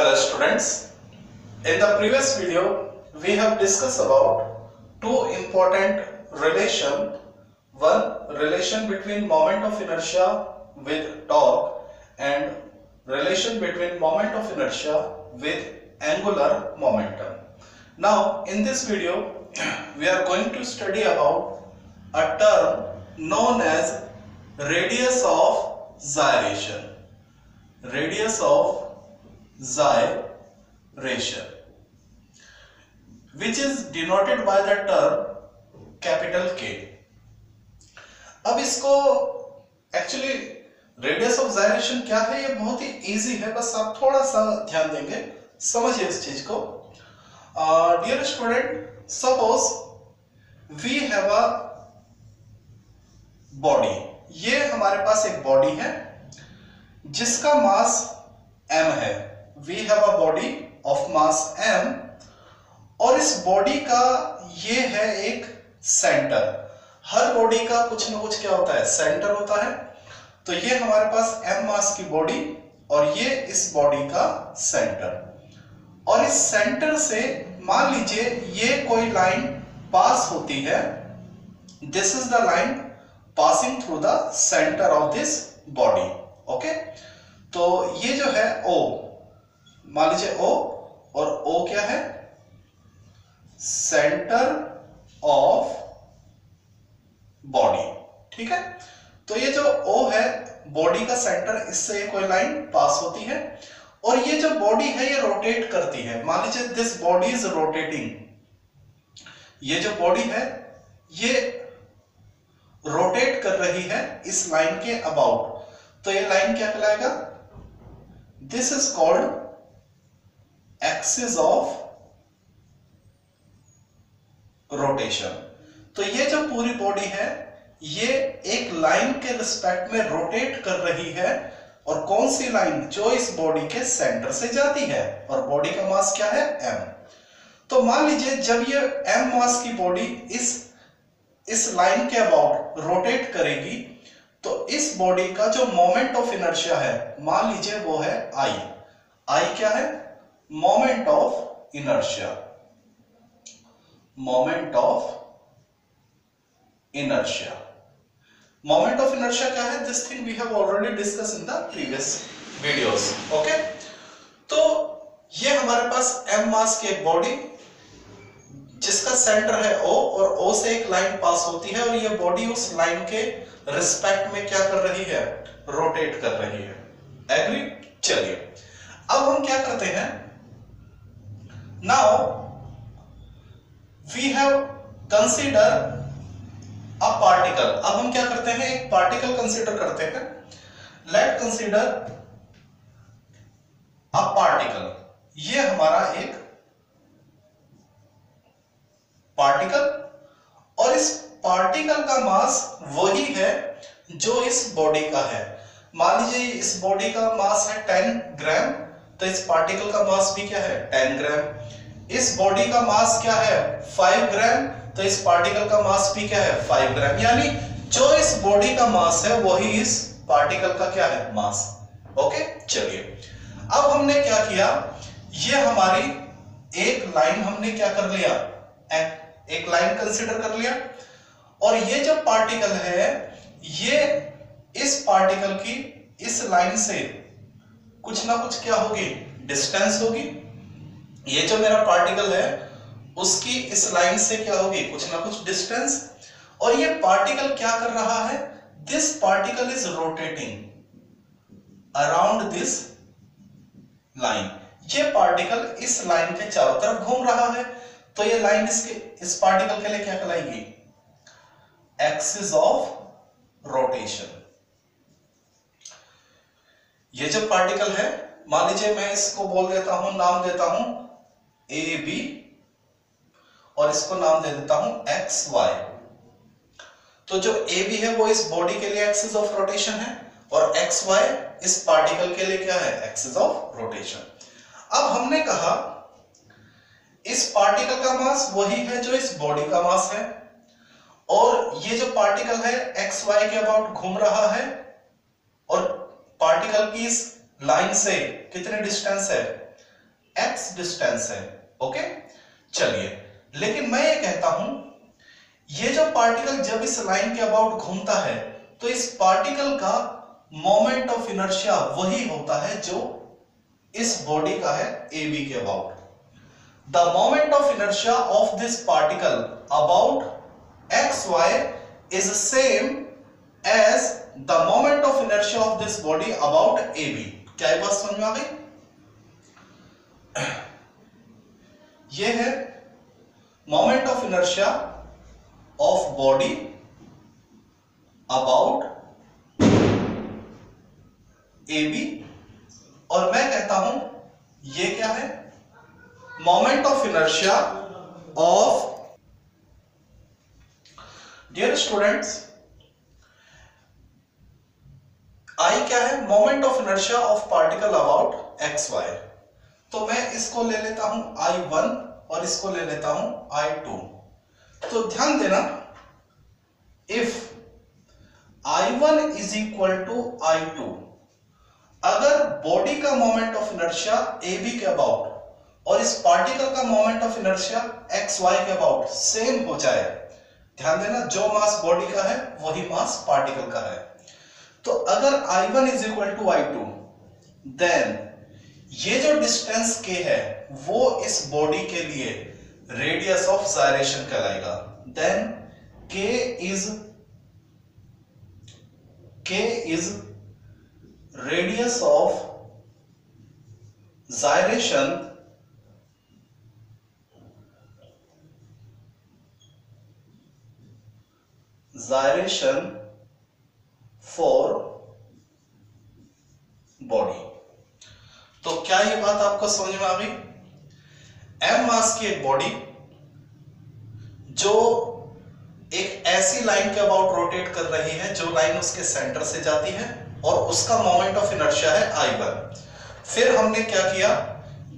Hello students. In the previous video, we have discussed about two important relation. One relation between moment of inertia with torque and relation between moment of inertia with angular momentum. Now in this video, we are going to study about a term known as radius of gyration. Radius of gyration which is denoted by the term capital K. अब इसको actually radius of gyration क्या है? ये बहुत ही easy है। बस आप थोड़ा सा ध्यान देंगे। समझिए इस चीज़ को। Dear student suppose we have a body ये हमारे पास एक बॉडी है, जिसका मास एम है। We have a body of mass m और इस बॉडी का ये है एक सेंटर हर बॉडी का कुछ ना कुछ क्या होता है? सेंटर होता है। तो ये हमारे पास m मास की बॉडी और ये इस बॉडी का सेंटर और इस सेंटर से मान लीजिए ये कोई लाइन पास होती है। This is the line passing through the centre of this body okay तो ये जो है O मान लीजिए ओ, और ओ क्या है? सेंटर ऑफ़ बॉडी ठीक है? तो ये जो ओ है बॉडी का सेंटर इससे कोई लाइन पास होती है। और ये जो बॉडी है, ये रोटेट करती है। मान लीजिए दिस बॉडी इज़ रोटेटिंग ये जो बॉडी है, ये रोटेट कर रही है इस लाइन के अबाउट तो ये लाइन क्या कहलाएगा? This is called axis of rotation तो ये जो पूरी बॉडी है, ये एक लाइन के रिस्पेक्ट में रोटेट कर रही है और कौन सी लाइन जो इस बॉडी के सेंटर से जाती है। और बॉडी का मास क्या है? एम तो मान लीजिए, जब ये एम मास की बॉडी इस इस लाइन के अबाउट रोटेट करेगी तो इस बॉडी का जो मोमेंट ऑफ़ इनर्शिया है, मान लीजिए वो है आई आई क्या है? Moment of inertia moment of inertia. Moment of inertia क्या है? This thing we have already discussed in the previous videos. Okay? तो ये हमारे पास m मास की एक बॉडी जिसका सेंटर है O और O से एक लाइन पास होती है और ये बॉडी उस लाइन के रिस्पेक्ट में क्या कर रही है? रोटेट कर रही है. एग्री चलिए. अब हम क्या करते हैं? Now we have consider a particle अब हम क्या करते हैं? एक पार्टिकल कंसीडर करते हैं। लेट कंसीडर अ पार्टिकल ये हमारा एक पार्टिकल और इस पार्टिकल का मास वही है जो इस बॉडी का है। मान लीजिए इस बॉडी का मास है 10 ग्राम तो इस पार्टिकल का मास भी क्या है? 10 ग्राम इस बॉडी का मास क्या है? 5 ग्राम तो इस पार्टिकल का मास भी क्या है? 5 ग्राम यानी जो इस बॉडी का मास है, वही इस पार्टिकल का क्या है? मास ओके चलिए। अब हमने क्या किया? ये हमारी एक लाइन हमने क्या कर लिया? एक लाइन कंसीडर कर लिया। और ये जो पार्टिकल है, ये इस पार्टिकल की इस लाइन से कुछ ना कुछ क्या होगी? डिस्टेंस होगी। ये जो मेरा पार्टिकल है, उसकी इस लाइन से क्या होगी? कुछ ना कुछ डिस्टेंस और ये पार्टिकल क्या कर रहा है? This particle is rotating around this line ये पार्टिकल इस लाइन के चारों तरफ़ घूम रहा है। तो ये लाइन इसके, इस पार्टिकल के लिए क्या कहलाएगी? एक्सिस ऑफ़ रोटेशन ये जो पार्टिकल है, मान लीजिए मैं इसको बोल देता हूँ, नाम देता हूँ ए बी और इसको नाम दे देता हूँ एक्स वाई तो जो ए बी है, वो इस बॉडी के लिए एक्सिस ऑफ़ रोटेशन है और एक्स वाई इस पार्टिकल के लिए क्या है? एक्सिस ऑफ़ रोटेशन अब हमने कहा, इस पार्टिकल का मास वही है जो इस बॉडी का मास है और ये जो पार्टिकल है एक्स वाई के अबाउट घूम रहा है और पार्टिकल की इस लाइन से कितने डिस्टेंस है? एक्स डिस्टेंस है ओके चलिए, लेकिन मैं ये कहता हूँ, ये जो पार्टिकल जब इस लाइन के अबाउट घूमता है तो इस पार्टिकल का मोमेंट ऑफ़ इनर्शिया वही होता है जो इस बॉडी का है ए बी के about the moment of inertia of this particle about X Y is same as the moment of inertia of this body about A B क्या बात समझ में आ गई? ये है moment of inertia of body about A B और मैं कहता हूँ, ये क्या है? Moment of inertia of dear students I क्या है? Moment of inertia of particle about X Y तो मैं इसको ले लेता हूँ आई वन और इसको ले लेता हूँ आई टू तो ध्यान देना if I one is equal to I two अगर बॉडी का moment of inertia A B के अबाउट और इस पार्टिकल का moment of inertia X Y के अबाउट सेम हो जाए, ध्यान देना, जो मास बॉडी का है, वही मास पार्टिकल का है। तो अगर I one is equal to I two then ये जो डिस्टेंस के है, वो इस बॉडी के लिए रेडियस ऑफ़ जायरेशन कहलाएगा। Then K is K is radius of gyration gyration for body तो क्या ये बात आपको समझ में आ गई? एम मास की एक बॉडी जो एक ऐसी लाइन के अबाउट रोटेट कर रही है, जो लाइन उसके सेंटर से जाती है और उसका मोमेंट ऑफ़ इनर्शिया है आई वन फिर हमने क्या किया?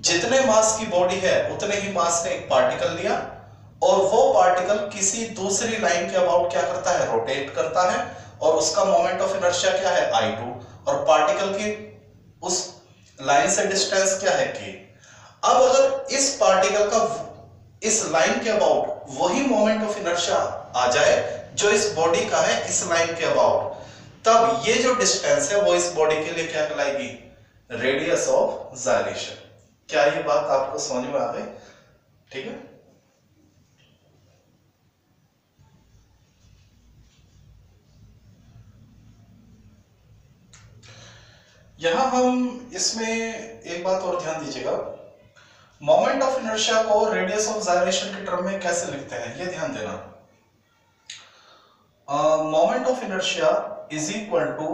जितने मास की बॉडी है, उतने ही मास का एक पार्टिकल लिया और वो पार्टिकल किसी दूसरी लाइन के अबाउट क्या करता है? रोटेट करता है और उसका मोमेंट ऑफ़ इनर्शिया क्या है? आई टू और पार्टिकल की उस लाइन से डिस्टेंस क्या है? के अब अगर इस पार्टिकल का इस लाइन के अबाउट वही मोमेंट ऑफ़ इनर्शिया आ जाए, जो इस बॉडी का है, इस लाइन के अबाउट तब ये जो डिस्टेंस है, वो इस बॉडी के लिए क्या कहलाएगी? रेडियस ऑफ़ जायरेशन क्या ये बात आपको समझ में आ गई? ठीक है? यहाँ हम इसमें एक बात और ध्यान दीजिएगा। मोमेंट ऑफ़ इनर्शिया को रेडियस ऑफ़ जायरेशन के टर्म में कैसे लिखते हैं, ये ध्यान देना। Moment of inertia is equal to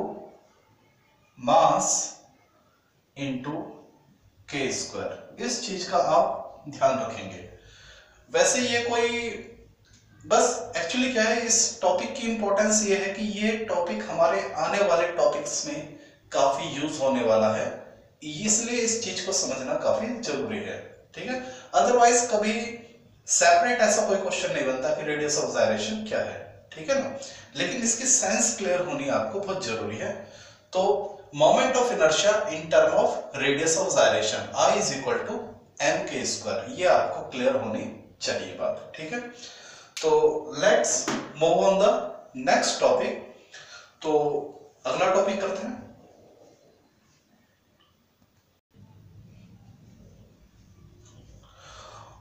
mass into K square इस चीज़ का आप ध्यान रखेंगे। वैसे ये कोई, बस एक्चुअली क्या है, इस टॉपिक की इंपॉर्टेंस ये है कि ये टॉपिक हमारे आने वाले टॉपिक्स में काफ़ी यूज़ होने वाला है। इसलिए इस चीज़ को समझना काफ़ी ज़रूरी है, ठीक है? अदरवाइज़ कभी सेपरेट ऐसा कोई क्वेश्चन नहीं बनता कि रेडियस ऑफ़ जायरेशन क्या है, ठीक है ना? लेकिन इसकी सेंस क्लियर होनी आपको बहुत ज़रूरी है। तो moment of inertia in term of radius of gyration I is equal to M K square ये आपको क्लियर होनी चाहिए बात, ठीक है? तो let's move on the next topic तो अगला टॉपिक करते हैं।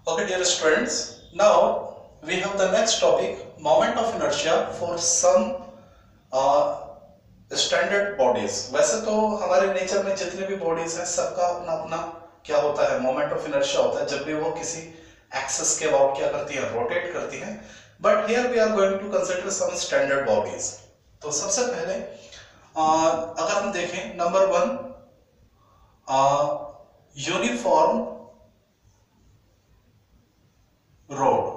Okay, dear students, now we have the next topic, moment of inertia for some uh, standard bodies. वैसे तो हमारे नेचर में जितने भी बॉडीज हैं सबका अपना अपना क्या होता है मोमेंट ऑफ़ इनर्शिया होता है। जब भी वो किसी एक्सेस के अबाउट क्या करती है रोटेट करती है। But here we are going to consider some standard bodies तो सबसे पहले uh, अगर हम देखें number one uniform rod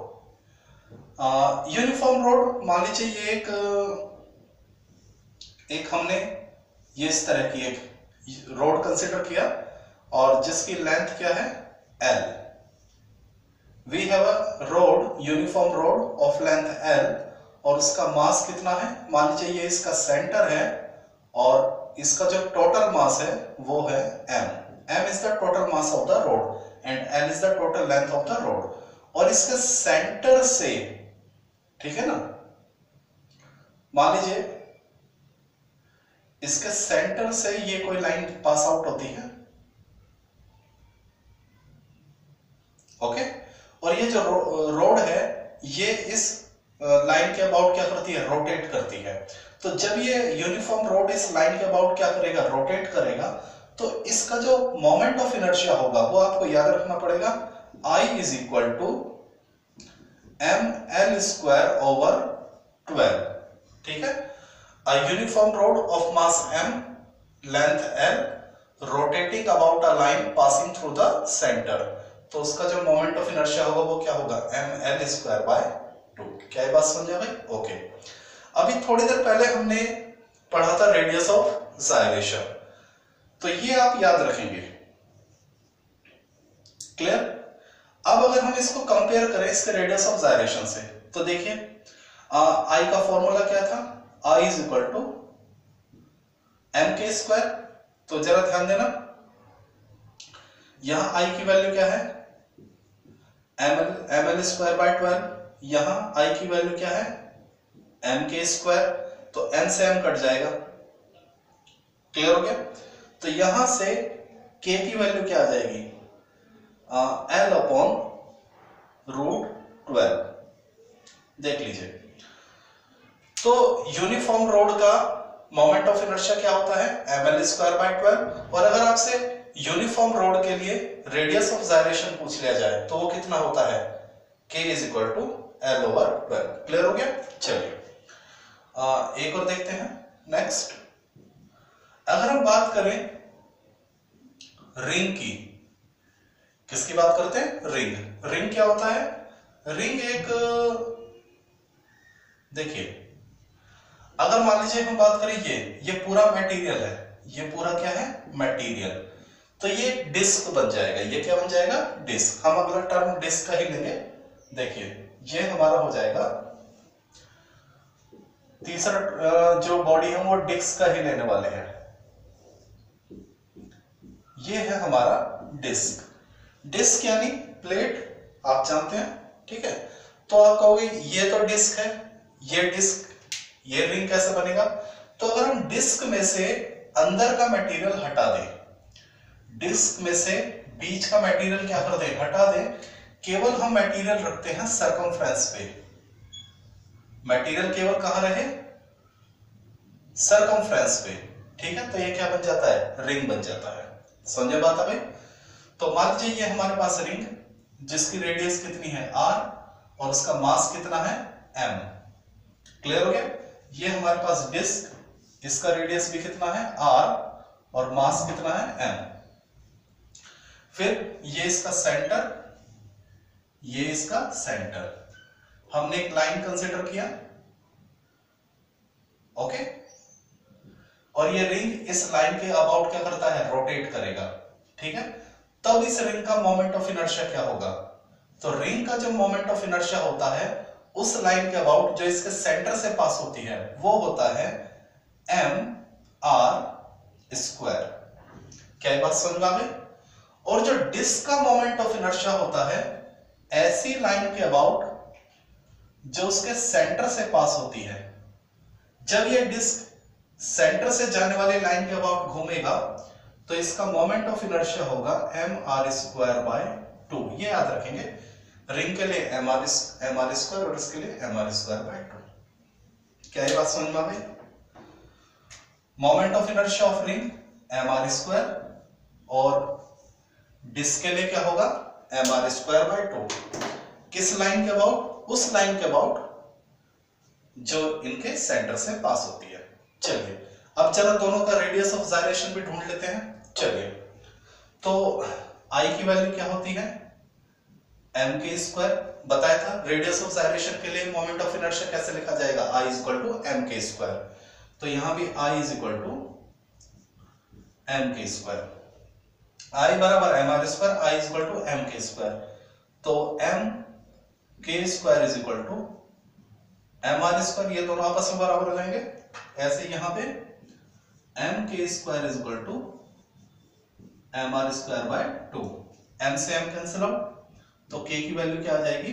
uniform rod मान लीजिए ये एक एक हमने ये इस तरह की एक रोड कंसिडर किया और जिसकी लेंथ क्या है? L we have a rod uniform rod of length L और उसका मास कितना है? मान लीजिए ये इसका सेंटर है और इसका जो टोटल मास है वो है M M is the total mass of the rod and L is the total length of the rod और इसके सेंटर से ठीक है ना? मान लीजिए इसके सेंटर से ये कोई लाइन पास आउट होती है। ओके और ये जो रो, रोड है ये इस लाइन के अबाउट क्या करती है? रोटेट करती है। तो जब ये यूनिफॉर्म रोड इस लाइन के अबाउट क्या करेगा? रोटेट करेगा। तो इसका जो मोमेंट ऑफ़ इनर्शिया होगा वो आपको याद रखना पड़ेगा। I is equal to M L square over twelve ठीक है? A uniform rod of mass m length l rotating about a line passing through the centre तो उसका जो मोमेंट ऑफ़ इनर्शिया होगा, वो क्या होगा? M L square by two क्या ये बात समझा भाई ओके अभी थोड़ी देर पहले हमने पढ़ा था रेडियस ऑफ़ जायरेशन तो ये आप याद रखेंगे। क्लियर अब अगर हम इसको कंपेयर करें इसके रेडियस ऑफ़ जायरेशन से तो देखिए आई का फॉर्मूला क्या था? I is equal to M K square तो जरा ध्यान देना। यहाँ आई की वैल्यू क्या है? M L M L square by twelve यहाँ आई की वैल्यू क्या है? एम के स्क्वायर तो एन से एम कट जाएगा। क्लियर हो गया? तो यहाँ से के की वैल्यू क्या आ जाएगी? एल अपॉन रूट ट्वेल्व देख लीजिए। तो यूनिफॉर्म रोड का मोमेंट ऑफ़ इनर्शिया क्या होता है? M L square by twelve और अगर आपसे यूनिफॉर्म रोड के लिए रेडियस ऑफ़ जायरेशन पूछ लिया जाए तो वो कितना होता है? K is equal to L over twelve clear हो गया? चलिए। एक और देखते हैं। नेक्स्ट अगर हम बात करें रिंग की किसकी बात करते हैं? रिंग रिंग क्या होता है? रिंग एक, देखिए, अगर मान लीजिए हम बात करें ये ये पूरा मटेरियल है। ये पूरा क्या है? मटेरियल तो ये डिस्क बन जाएगा। ये क्या बन जाएगा? डिस्क हम अगला टर्म डिस्क का ही लेंगे। देखिए, ये हमारा हो जाएगा। तीसरा जो बॉडी है वो डिस्क का ही लेने वाले हैं। ये है हमारा डिस्क डिस्क यानी प्लेट, आप जानते हैं, ठीक है? तो आप कहोगे, ये तो डिस्क है, ये डिस्क, ये रिंग कैसे बनेगा? तो अगर हम डिस्क में से अंदर का मटेरियल हटा दें, डिस्क में से बीच का मटेरियल क्या कर दें? हटा दें। केवल हम मटेरियल रखते हैं सरकमफ्रेंस पे। मटेरियल केवल कहाँ रहे? सरकमफ्रेंस पे। ठीक है? तो ये क्या बन जाता है? रिंग बन जाता है। समझे बात अभी तो मान लीजिए ये हमारे पास रिंग, जिसकी रेडियस कितनी है आर और उसका मास कितना है एम क्लियर हो गया? ये हमारे पास डिस्क इसका रेडियस भी कितना है आर और मास कितना है एम फिर ये इसका सेंटर ये इसका सेंटर हमने एक लाइन कंसिडर किया। ओके और ये रिंग इस लाइन के अबाउट क्या करता है? रोटेट करेगा। ठीक है? तब इस रिंग का मोमेंट ऑफ़ इनर्शिया क्या होगा? तो रिंग का जो मोमेंट ऑफ़ इनर्शिया होता है, उस लाइन के अबाउट जो इसके सेंटर से पास होती है, वो होता है एम आर स्क्वायर क्या बात समझ में और जो डिस्क का मोमेंट ऑफ़ इनर्शिया होता है, ऐसी लाइन के अबाउट जो उसके सेंटर से पास होती है, जब ये डिस्क सेंटर से जाने वाली लाइन के अबाउट घूमेगा तो इसका मोमेंट ऑफ़ इनर्शिया होगा M R square by two. ये याद रखेंगे, रिंग के लिए M R M R square और इसके लिए M R square by two. क्या ये बात समझ में आ गई? Moment of inertia of ring, M R square, और डिस्क के लिए क्या होगा? M R square by two. किस लाइन के अबाउट? उस लाइन के अबाउट जो इनके सेंटर से पास होती है। चलिए, अब चलो दोनों का रेडियस ऑफ़ जायरेशन भी ढूंढ लेते हैं। चलिए। तो आई की वैल्यू क्या होती है? एम के स्क्वायर बताया था रेडियस ऑफ़ जायरेशन के लिए मोमेंट ऑफ़ इनर्शिया कैसे लिखा जाएगा? I equal to M K square तो यहाँ भी I is equal to M K square I बराबर M R square I is equal to M K square तो M K square is equal to M R square ये दोनों आपस में बराबर हो जाएँगे। ऐसे यहाँ पे M K square is equal to M R square by two M से एम कैंसिल आउट तो के की वैल्यू क्या आ जाएगी?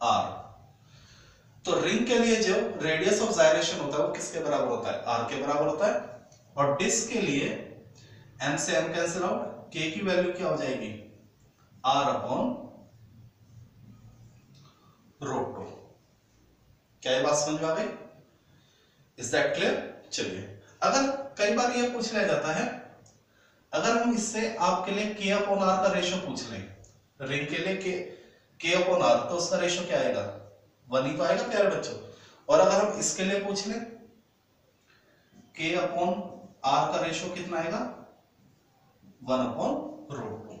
आर तो रिंग के लिए जो रेडियस ऑफ़ जायरेशन होता है, वो किसके बराबर होता है? आर के बराबर होता है। और डिस्क के लिए एम से एम कैंसिल आउट के की वैल्यू क्या हो जाएगी? आर अपॉन रोट टू क्या ये बात समझ आ गई? इज़ दैट क्लियर चलिए। अगर कई बार ये पूछ लिया जाता है अगर हम इससे आपके लिए के अपॉन आर का रेशो पूछ लें रिंग के लिए के के अपॉन आर तो उसका रेशो क्या आएगा? वन ही तो आएगा, प्यारे बच्चों। और अगर हम इसके लिए पूछ लें के अपॉन आर का रेशो कितना आएगा? वन अपॉन रूट टू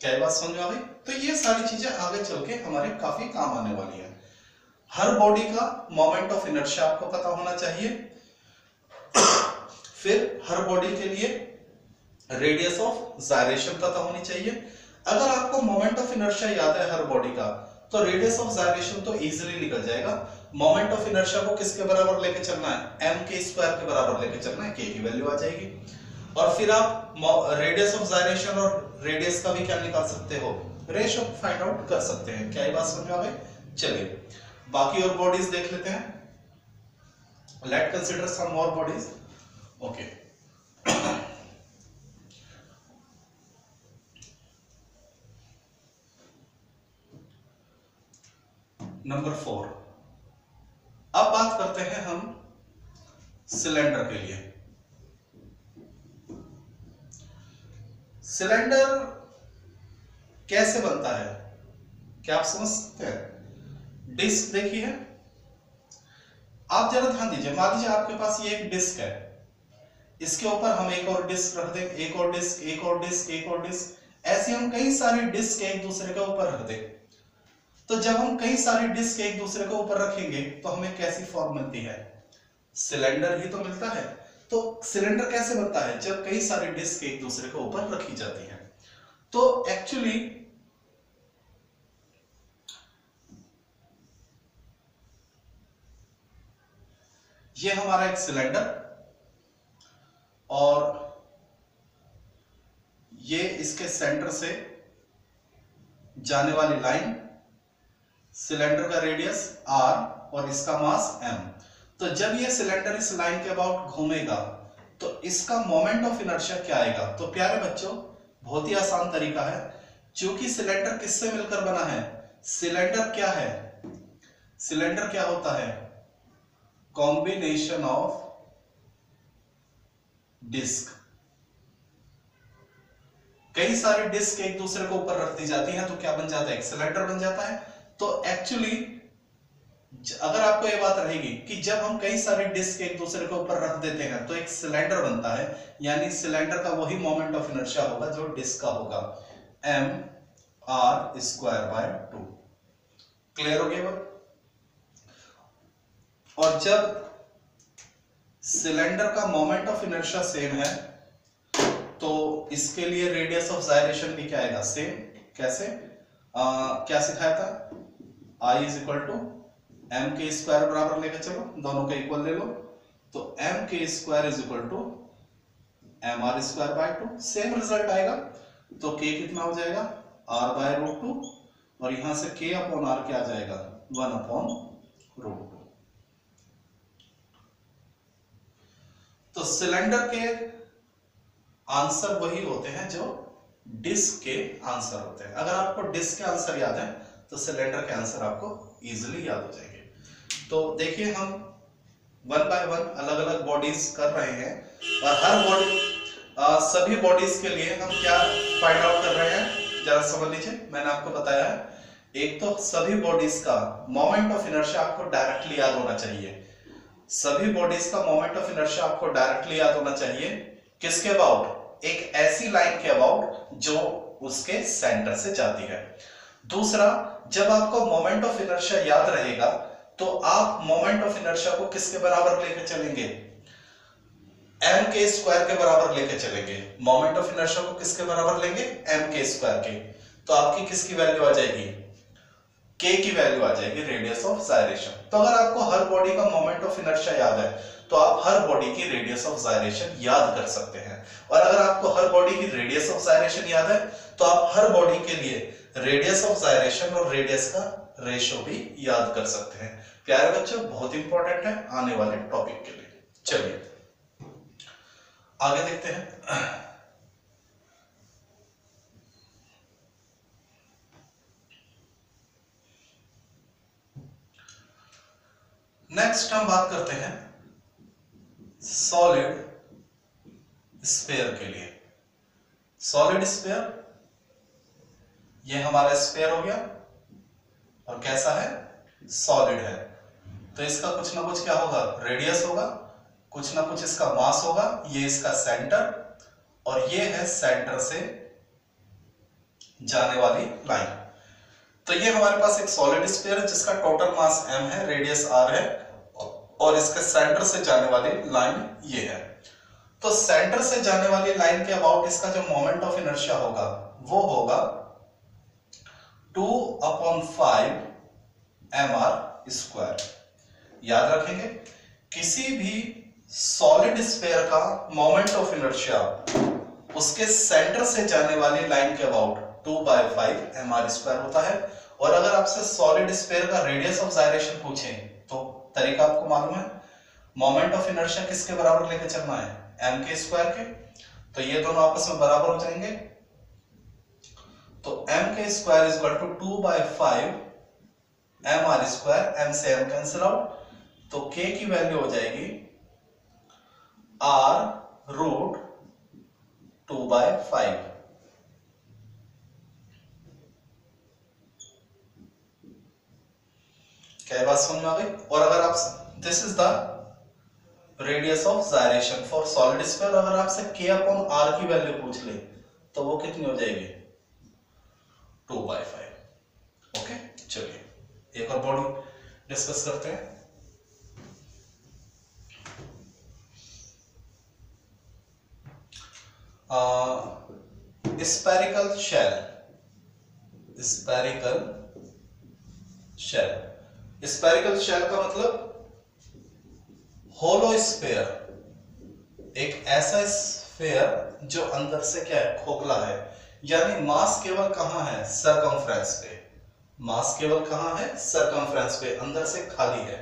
क्या बात समझ आ गई तो ये सारी चीज़ें आगे चल के हमारे काफ़ी काम आने वाली है। हर बॉडी का मोमेंट ऑफ़ इनर्शिया आपको पता होना चाहिए। फिर हर बॉडी के लिए रेडियस ऑफ़ जायरेशन पता होनी चाहिए। अगर आपको मोमेंट ऑफ़ इनर्शिया याद है हर बॉडी का तो रेडियस ऑफ़ जायरेशन तो इजीली निकल जाएगा। मोमेंट ऑफ़ इनर्शिया को किसके बराबर लेके चलना है? एम के स्क्वायर के बराबर लेके चलना है। के की वैल्यू आ जाएगी। और फिर आप रेडियस ऑफ़ जायरेशन और रेडियस का भी क्या निकाल सकते हो? रेशियो फाइंड आउट कर सकते हैं। क्या ये बात समझ में आ गई? चलिए, बाकी और बॉडीज देख लेते हैं। Let consider some more bodies okay number four. अब बात करते हैं हम सिलेंडर के लिए। सिलेंडर कैसे बनता है? क्या आप समझ सकते हैं? डिस्क देखिए। आप जरा ध्यान दीजिए। मान लीजिए आपके पास ये एक डिस्क है। इसके ऊपर हम एक और डिस्क रख दें। एक और डिस्क, एक और डिस्क, एक और डिस्क। ऐसे हम कई सारे डिस्क एक दूसरे के ऊपर रख दें। तो जब हम कई सारी डिस्क एक दूसरे के ऊपर रखेंगे तो हमें कैसी फॉर्म मिलती है? सिलेंडर ही तो मिलता है। तो सिलेंडर कैसे बनता है? जब कई सारी डिस्क एक दूसरे के ऊपर रखी जाती है। तो एक्चुअली ये हमारा एक सिलेंडर और ये इसके सेंटर से जाने वाली लाइन सिलेंडर का रेडियस आर और इसका मास एम तो जब ये सिलेंडर इस लाइन के अबाउट घूमेगा तो इसका मोमेंट ऑफ़ इनर्शिया क्या आएगा? तो प्यारे बच्चों, बहुत ही आसान तरीका है। क्योंकि सिलेंडर किससे मिलकर बना है? सिलेंडर क्या है? सिलेंडर क्या होता है? Combination of disc. कई सारी डिस्क एक दूसरे को ऊपर रख दी जाती हैं तो क्या बन जाता है? एक सिलेंडर बन जाता है। तो एक्चुअली अगर आपको यह बात रहेगी कि जब हम कई सारे डिस्क एक दूसरे के ऊपर रख देते हैं तो एक सिलेंडर बनता है यानी सिलेंडर का वही मोमेंट ऑफ़ इनर्शिया होगा जो डिस्क का होगा। M R square by two clear हो गया और जब सिलेंडर का मोमेंट ऑफ़ इनर्शिया सेम है तो इसके लिए रेडियस ऑफ़ जायरेशन भी क्या आएगा? सेम कैसे? आ, क्या सिखाया था? I is equal to M K square बराबर लेकर चलो, दोनों का इक्वल ले लो। तो M K square is equal to M R square by two same result आएगा। तो के कितना हो जाएगा? आर बाय रूट टू और यहाँ से के अपॉन आर क्या आ जाएगा? वन अपॉन रूट टू तो सिलेंडर के आंसर वही होते हैं जो डिस्क के आंसर होते हैं। अगर आपको डिस्क के आंसर याद है तो सिलेंडर के आंसर आपको इजीली याद हो जाएँगे। तो देखिए हम वन बाय वन अलग अलग बॉडीज कर रहे हैं और हर बॉडी सभी बॉडीज के लिए हम क्या फाइंड आउट कर रहे हैं? जरा समझ लीजिए, मैंने आपको बताया है। एक तो सभी बॉडीज का मोमेंट ऑफ़ इनर्शिया आपको डायरेक्टली याद होना चाहिए। सभी बॉडीज का मोमेंट ऑफ़ इनर्शिया आपको डायरेक्टली याद होना चाहिए। किसके अबाउट एक ऐसी लाइन के अबाउट जो उसके सेंटर से जाती है। दूसरा, जब आपको मोमेंट ऑफ़ इनर्शिया याद रहेगा तो आप मोमेंट ऑफ़ इनर्शिया को किसके बराबर लेकर चलेंगे? एम के स्क्वायर के बराबर लेकर चलेंगे। मोमेंट ऑफ़ इनर्शिया को किसके बराबर लेंगे? एम के स्क्वायर के। तो आपकी किसकी वैल्यू आ जाएगी? के की वैल्यू आ जाएगी रेडियस ऑफ़ जायरेशन तो अगर आपको हर बॉडी का मोमेंट ऑफ़ इनर्शिया याद है तो आप हर बॉडी की रेडियस ऑफ़ जायरेशन याद कर सकते हैं। और अगर आपको हर बॉडी की रेडियस ऑफ़ जायरेशन याद है तो आप हर बॉडी के लिए रेडियस ऑफ़ जायरेशन और रेडियस का रेशो भी याद कर सकते हैं। प्यारे बच्चों, बहुत इंपॉर्टेंट है आने वाले टॉपिक के लिए। चलिए, आगे देखते हैं। नेक्स्ट हम बात करते हैं सॉलिड स्पेयर के लिए। सॉलिड स्पेयर यह हमारा स्पेयर हो गया और कैसा है? सॉलिड है। तो इसका कुछ ना कुछ क्या होगा? रेडियस होगा। कुछ ना कुछ इसका मास होगा। ये इसका सेंटर और ये है सेंटर से जाने वाली लाइन तो ये हमारे पास एक सॉलिड स्पेयर है जिसका टोटल मास m है रेडियस r है और इसके सेंटर से जाने वाली लाइन ये है। तो सेंटर से जाने वाली लाइन के अबाउट इसका जो मोमेंट ऑफ़ इनर्शिया होगा, वो होगा two upon five M R square. याद रखेंगे, किसी भी सॉलिड स्पेयर का मोमेंट ऑफ़ इनर्शिया, उसके सेंटर से जाने वाली लाइन के about two by five M R square होता है। और अगर आपसे सॉलिड स्पेयर का रेडियस ऑफ़ जायरेशन पूछे तो तरीका आपको मालूम है, मोमेंट ऑफ़ इनर्शिया किसके बराबर लेके चलना है? एम के स्क्वायर के। तो ये दोनों आपस में बराबर हो जाएँगे। तो M K square is equal to two by five M R square M से एम कैंसिल आउट तो के की वैल्यू हो जाएगी R root two by five क्या बात समझ में आ गई? और अगर आप this is the radius of gyration for solid sphere अगर आपसे के अपॉन आर की वैल्यू पूछ ले तो वो कितनी हो जाएगी? टू बाई फाइव ओके चलिए, एक और बॉडी डिस्कस करते हैं। Spherical shell spherical shell spherical shell का मतलब होलो स्पेयर एक ऐसा स्फेयर जो अंदर से क्या है? खोखला है। यानी मास केवल कहाँ है? सरकमफ्रेंस पे। मास केवल कहाँ है? सरकमफ्रेंस पे, अंदर से खाली है।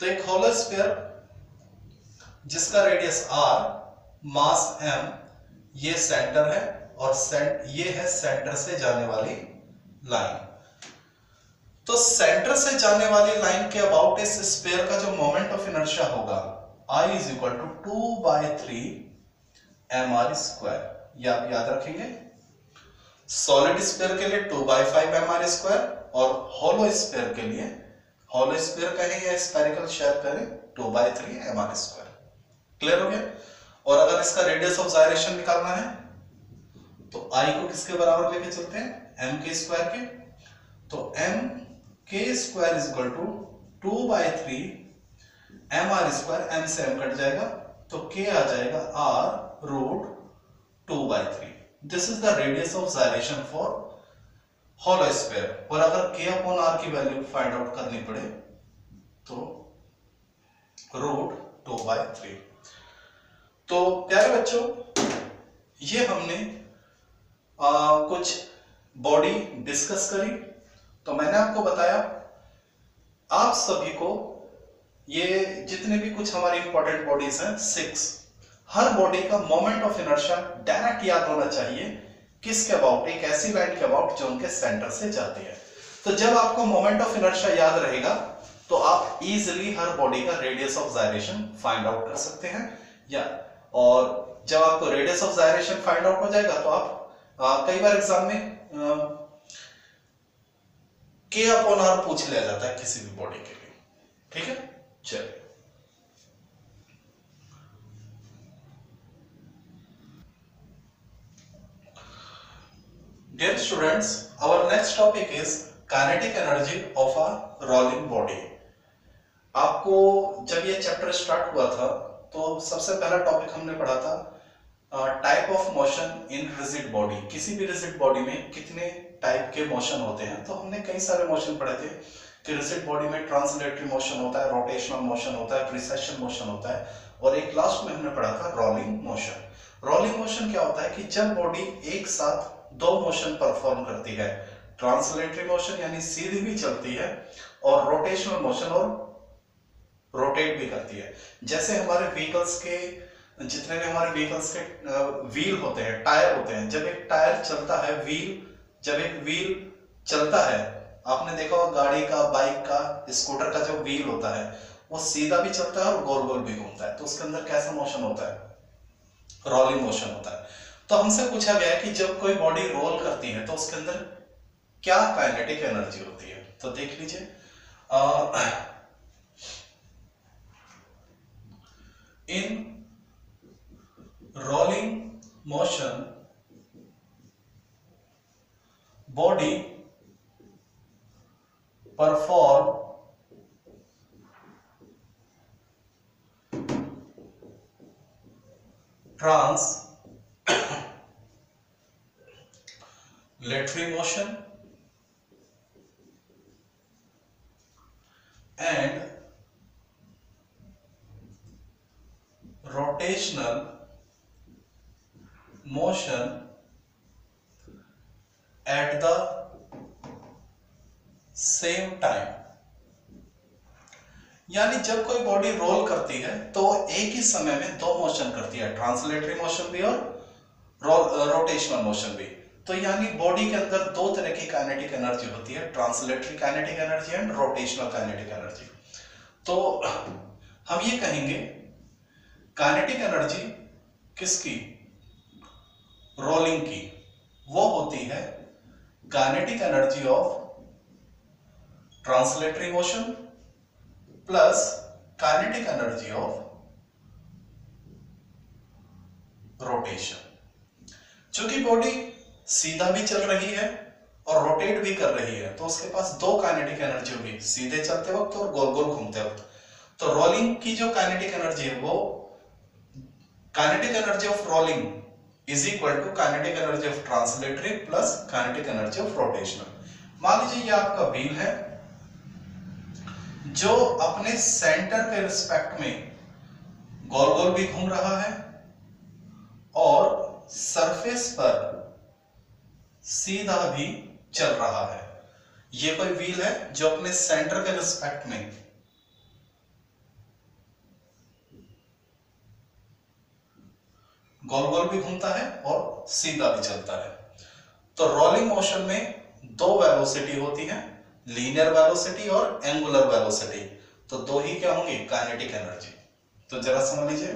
तो एक होलो स्पेयर जिसका रेडियस आर मास एम ये सेंटर है और सेंट ये है सेंटर से जाने वाली लाइन तो सेंटर से जाने वाली लाइन के अबाउट इस स्पेयर का जो मोमेंट ऑफ़ इनर्शिया होगा I is equal to two by three M R square आप याद रखेंगे? सॉलिड स्पेयर के लिए two by five M R square और होलो स्पेयर के लिए, होलो स्पेयर कहें या स्पेरिकल शेयर करें two by three M R square. Clear हो गया? और अगर इसका रेडियस ऑफ़ जायरेशन निकालना है तो आई को किसके बराबर लेके चलते हैं? एम के स्क्वायर के। तो M K square is equal to two by three M R square M से एम कट जाएगा तो के आ जाएगा R root two by three. This is the radius of gyration for hollow square और अगर K upon R की value find out करनी पड़े तो रूट टू बाई थ्री तो प्यारे बच्चों ये हमने आ, कुछ बॉडी डिस्कस करी। तो मैंने आपको बताया आप सभी को ये जितने भी कुछ हमारी इंपॉर्टेंट बॉडीज हैं सिक्स हर बॉडी का मोमेंट ऑफ़ इनर्शिया डायरेक्ट याद होना चाहिए किसके अबाउट एक ऐसी लाइन के अबाउट जो उनके सेंटर से जाती है। तो जब आपको मोमेंट ऑफ़ इनर्शिया याद रहेगा तो आप इजिली हर बॉडी का radius of gyration find out कर सकते हैं। या और जब आपको radius of gyration find out हो जाएगा तो आप आ, कई बार एग्ज़ाम में के अपॉन आर पूछ लिया जाता है किसी भी बॉडी के लिए। ठीक है? चलिए। Dear students, our next topic is kinetic energy of a rolling body. आपको जब ये चैप्टर स्टार्ट हुआ था तो सबसे पहला टॉपिक हमने पढ़ा था type of motion in rigid body किसी भी रिजिड बॉडी में कितने टाइप के मोशन होते हैं? तो हमने कई सारे मोशन पढ़े थे कि रिजिड बॉडी में ट्रांसलेटरी मोशन होता है रोटेशनल मोशन होता है प्रिसेशन मोशन होता है और एक लास्ट में हमने पढ़ा था रोलिंग मोशन रोलिंग मोशन क्या होता है कि जब बॉडी एक साथ दो मोशन परफॉर्म करती है। ट्रांसलेटरी मोशन यानी सीधी भी चलती है और रोटेशनल मोशन और रोटेट भी करती है। जैसे हमारे व्हीकल्स के, जितने भी हमारे व्हीकल्स के व्हील होते हैं टायर होते हैं, जब एक टायर चलता है व्हील जब एक व्हील चलता है, आपने देखा होगा गाड़ी का बाइक का स्कूटर का जो व्हील होता है, वो सीधा भी चलता है और गोल गोल भी घूमता है। तो उसके अंदर कैसा मोशन होता है? रोलिंग मोशन होता है। तो हमसे पूछा गया है कि जब कोई बॉडी रोल करती है तो उसके अंदर क्या काइनेटिक एनर्जी होती है? तो देख लीजिए। In rolling motion body perform trans lateral motion and rotational motion at the same time यानी जब कोई बॉडी रोल करती है तो एक ही समय में दो मोशन करती है ट्रांसलेटरी मोशन भी और रोटेशनल मोशन भी। तो यानी बॉडी के अंदर दो तरह की काइनेटिक एनर्जी होती है translatory kinetic energy and rotational kinetic energy तो हम ये कहेंगे काइनेटिक एनर्जी किसकी? रोलिंग की। वो होती है kinetic energy of translatory motion plus kinetic energy of rotation चूँकि बॉडी सीधा भी चल रही है और रोटेट भी कर रही है तो उसके पास दो काइनेटिक एनर्जी होगी। सीधे चलते वक्त और गोल गोल घूमते वक्त। तो रोलिंग की जो काइनेटिक एनर्जी है, वो kinetic energy of rolling is equal to kinetic energy of translatory plus kinetic energy of rotational मान लीजिए ये आपका व्हील है, जो अपने सेंटर के रिस्पेक्ट में गोल गोल भी घूम रहा है और सरफेस पर सीधा भी चल रहा है। ये कोई व्हील है जो अपने सेंटर के रिस्पेक्ट में? गोल गोल भी घूमता है और सीधा भी चलता है। तो रोलिंग मोशन में दो वेलोसिटी होती है लीनियर वेलोसिटी और एंगुलर वेलोसिटी तो दो ही क्या होंगी? काइनेटिक एनर्जी तो जरा समझ लीजिए।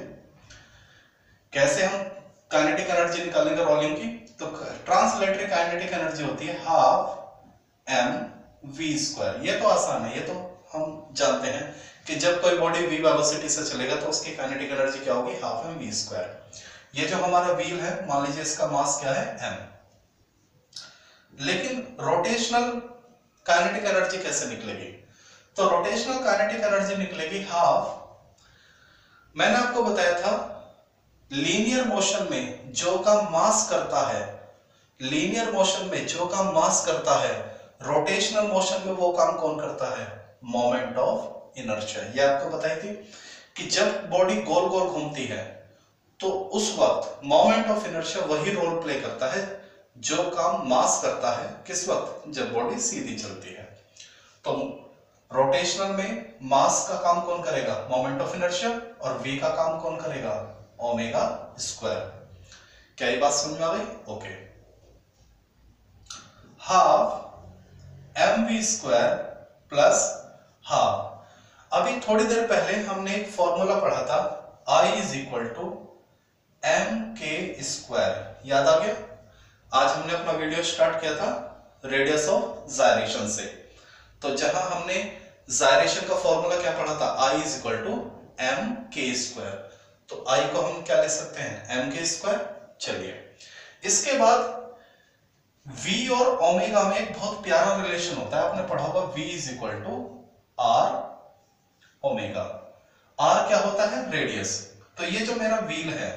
कैसे हम काइनेटिक एनर्जी निकालेंगे रोलिंग की तो ट्रांसलेटरी काइनेटिक एनर्जी होती है हाफ़ एम वी स्क्वायर ये तो आसान है, ये तो हम जानते हैं कि जब कोई बॉडी वी वेलोसिटी से चलेगा तो उसकी काइनेटिक एनर्जी क्या होगी? हाफ़ एम वी स्क्वायर ये जो हमारा व्हील है, मान लीजिए इसका मास क्या है? एम लेकिन रोटेशनल काइनेटिक एनर्जी कैसे निकलेगी? तो रोटेशनल काइनेटिक एनर्जी निकलेगी हाफ़ मैंने आपको बताया था लीनियर मोशन में जो काम मास करता है लीनियर मोशन में जो काम मास करता है रोटेशनल मोशन में वो काम कौन करता है? मोमेंट ऑफ़ इनर्शिया ये आपको बताई थी कि जब बॉडी गोल गोल घूमती है तो उस वक्त मोमेंट ऑफ़ इनर्शिया वही रोल प्ले करता है, जो काम मास करता है, किस वक्त? जब बॉडी सीधी चलती है। तो रोटेशनल में मास का काम कौन करेगा? मोमेंट ऑफ़ इनर्शिया और वी का काम कौन करेगा? ओमेगा स्क्वायर क्या ये बात समझ में आ गई okay half M V square plus half अभी थोड़ी देर पहले हमने एक फॉर्मूला पढ़ा था I is equal to M K square याद आ गया? आज हमने अपना वीडियो स्टार्ट किया था रेडियस ऑफ़ जायरेशन से। तो जहाँ हमने जायरेशन का फॉर्मूला क्या पढ़ा था? I is equal to M K square तो आई को हम क्या ले सकते हैं? एम के स्क्वायर चलिए। इसके बाद v और ओमेगा में एक बहुत प्यारा रिलेशन होता है। आपने पढ़ा होगा v is equal to R omega R क्या होता है? रेडियस तो ये जो मेरा व्हील है,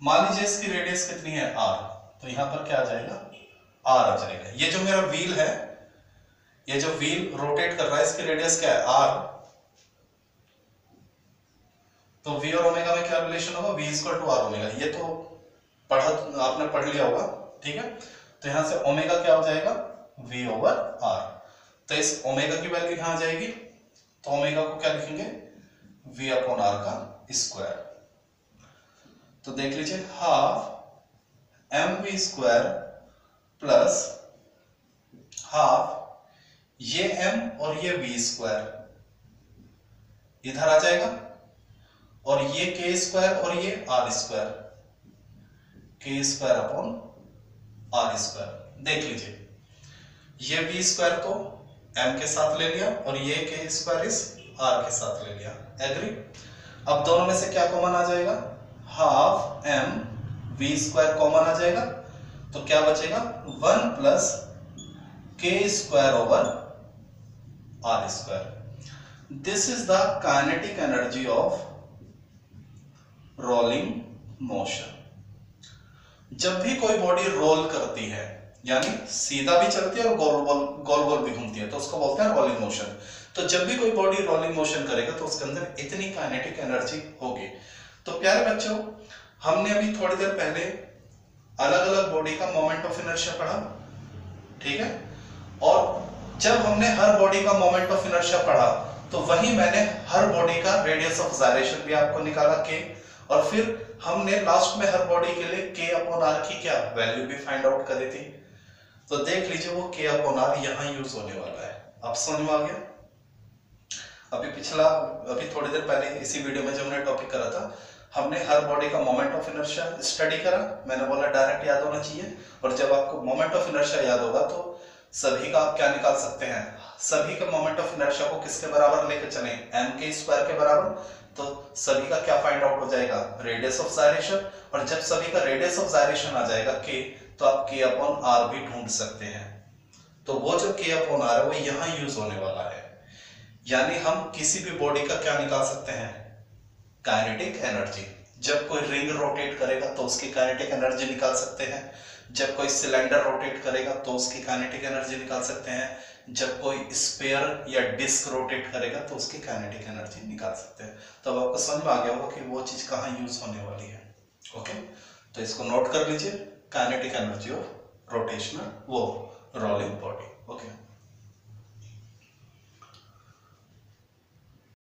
मान लीजिए इसकी रेडियस कितनी है? आर तो यहाँ पर क्या आ जाएगा? आर आ जाएगा। ये जो मेरा व्हील है, ये जो व्हील रोटेट कर रहा है, इसकी रेडियस क्या है? आर तो वी और ओमेगा में क्या रिलेशन होगा? V equal to R omega ये तो पढ़ा, आपने पढ़ लिया होगा, ठीक है? तो यहाँ से ओमेगा क्या हो जाएगा? वी ओवर आर तो इस ओमेगा की वैल्यू यहाँ आ जाएगी? तो ओमेगा को क्या लिखेंगे? वी अपॉन आर का स्क्वायर तो देख लीजिए half M V square plus half ये एम और ये वी स्क्वायर इधर आ जाएगा? और ये के स्क्वायर और ये R square K square upon R square देख लीजिए। ये बी स्क्वायर को एम के साथ ले लिया और ये के स्क्वायर इस आर के साथ ले लिया। एग्री अब दोनों में से क्या कॉमन आ जाएगा? Half M B square common आ जाएगा। तो क्या बचेगा? One plus K square over R square this is the kinetic energy of rolling motion जब भी कोई बॉडी रोल करती है, यानी सीधा भी चलती है और गोल गोल गोल गोल भी घूमती है तो उसको बोलते हैं रोलिंग मोशन तो जब भी कोई बॉडी रोलिंग मोशन करेगा तो उसके अंदर इतनी काइनेटिक एनर्जी होगी. तो प्यारे बच्चों, हमने अभी थोड़ी देर पहले अलग अलग बॉडी का मोमेंट ऑफ़ इनर्शिया पढ़ा, ठीक है? और जब हमने हर बॉडी का मोमेंट ऑफ़ इनर्शिया पढ़ा तो वही मैंने हर बॉडी का रेडियस ऑफ़ जायरेशन भी आपको निकाला के और फिर हमने लास्ट में हर बॉडी के लिए के अपॉन आर की क्या वैल्यू भी फाइंड आउट करी थी। तो देख लीजिए वो के अपॉन आर यहाँ यूज़ होने वाला है। अब समझ में आ गया अभी पिछला, अभी थोड़ी देर पहले इसी वीडियो में जो हमने टॉपिक करा था, हमने हर बॉडी का मोमेंट ऑफ़ इनर्शिया स्टडी करा। मैंने बोला डायरेक्ट याद होना चाहिए। और जब आपको मोमेंट ऑफ़ इनर्शिया याद होगा तो सभी का आप क्या निकाल सकते हैं? सभी का मोमेंट ऑफ़ इनर्शिया को किसके बराबर लेकर चले? एम के स्क्वायर के बराबर। तो सभी का क्या फाइंड आउट हो जाएगा? रेडियस ऑफ़ जायरेशन और जब सभी का रेडियस ऑफ़ जायरेशन आ जाएगा के तो आप के अपॉन आर भी ढूंढ सकते हैं। तो वो जो के अपॉन आर है, वो यहाँ यूज़ होने वाला है। यानी हम किसी भी बॉडी का क्या निकाल सकते हैं? काइनेटिक एनर्जी जब कोई रिंग रोटेट करेगा तो उसकी काइनेटिक एनर्जी निकाल सकते हैं। जब कोई सिलेंडर रोटेट करेगा तो उसकी काइनेटिक एनर्जी निकाल सकते हैं। जब कोई स्पेयर या डिस्क रोटेट करेगा तो उसकी काइनेटिक एनर्जी निकाल सकते हैं। तो अब आपको समझ में आ गया होगा कि वो चीज़ कहाँ यूज़ होने वाली है। ओके तो इसको नोट कर लीजिए काइनेटिक एनर्जी ऑफ़ रोटेशनल वो रोलिंग बॉडी ओके